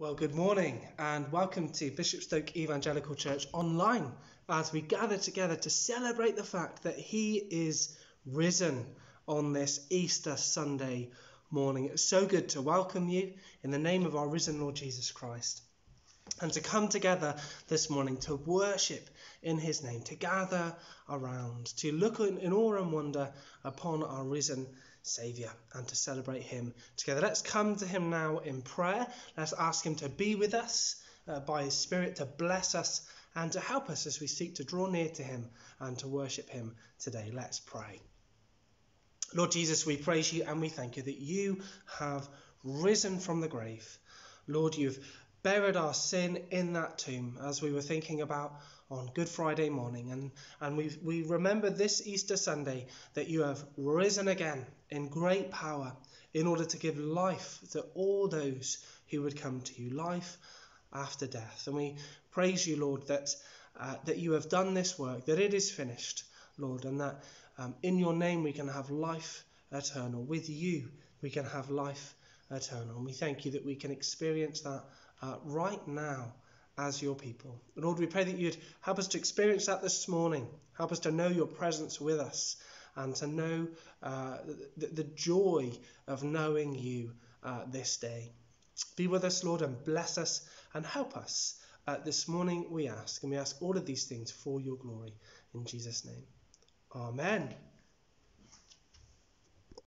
Well, good morning and welcome to Bishopstoke Evangelical Church online as we gather together to celebrate the fact that He is risen on this Easter Sunday morning. It's so good to welcome you in the name of our risen Lord Jesus Christ and to come together this morning to worship in His name, to gather around, to look in awe and wonder upon our risen Saviour and to celebrate Him together. Let's come to Him now in prayer. Let's ask Him to be with us uh, by His Spirit, to bless us and to help us as we seek to draw near to Him and to worship Him today. Let's pray. Lord Jesus, we praise you and we thank you that you have risen from the grave. Lord, you've buried our sin in that tomb as we were thinking about on Good Friday morning. And, and we we remember this Easter Sunday that you have risen again in great power in order to give life to all those who would come to you, life after death. And we praise you, Lord, that, uh, that you have done this work, that it is finished, Lord, and that um, in your name we can have life eternal. With you we can have life eternal. And we thank you that we can experience that uh, right now as your people. Lord, we pray that you'd help us to experience that this morning. Help us to know your presence with us and to know uh, the, the, joy of knowing you uh, this day. Be with us, Lord, and bless us and help us. Uh, this morning we ask, and we ask all of these things for your glory. In Jesus' name. Amen.